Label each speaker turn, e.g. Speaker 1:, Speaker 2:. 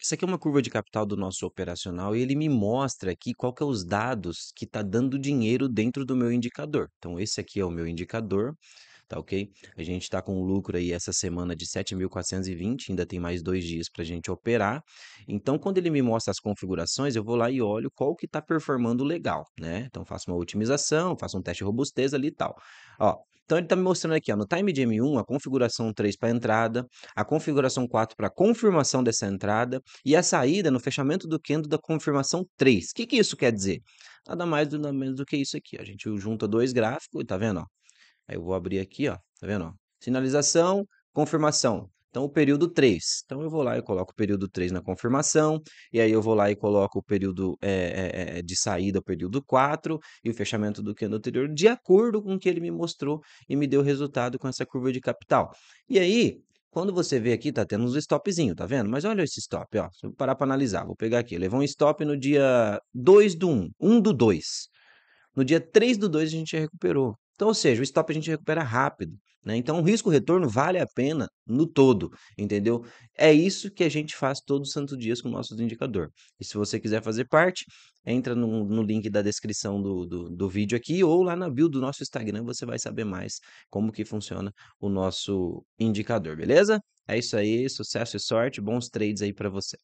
Speaker 1: Isso aqui é uma curva de capital do nosso operacional e ele me mostra aqui qual que é os dados que está dando dinheiro dentro do meu indicador. Então, esse aqui é o meu indicador, tá ok? A gente está com um lucro aí essa semana de 7.420, ainda tem mais dois dias para a gente operar. Então, quando ele me mostra as configurações, eu vou lá e olho qual que está performando legal, né? Então, faço uma otimização, faço um teste de robustez ali e tal. Ó, então, ele está me mostrando aqui, ó, no Time de M1, a configuração 3 para entrada, a configuração 4 para confirmação dessa entrada e a saída no fechamento do candle da confirmação 3. O que, que isso quer dizer? Nada mais nada menos do que isso aqui. Ó. A gente junta dois gráficos, tá vendo? Ó? Aí eu vou abrir aqui, ó, tá vendo? Ó? Sinalização, confirmação. Então, o período 3. Então, eu vou lá e coloco o período 3 na confirmação, e aí eu vou lá e coloco o período é, é, de saída, o período 4, e o fechamento do candle anterior, de acordo com o que ele me mostrou e me deu resultado com essa curva de capital. E aí, quando você vê aqui, tá tendo uns stopzinho, tá vendo? Mas olha esse stop, ó. Se eu parar para analisar, vou pegar aqui. Levou um stop no dia 2 do 1, 1 do 2. No dia 3 do 2 a gente recuperou. Então, ou seja, o stop a gente recupera rápido. Né? Então, o risco-retorno vale a pena no todo, entendeu? É isso que a gente faz todos os santos dias com o nosso indicador. E se você quiser fazer parte, entra no, no link da descrição do, do, do, vídeo aqui ou lá na bio do nosso Instagram, você vai saber mais como que funciona o nosso indicador, beleza? É isso aí, sucesso e sorte, bons trades aí para você.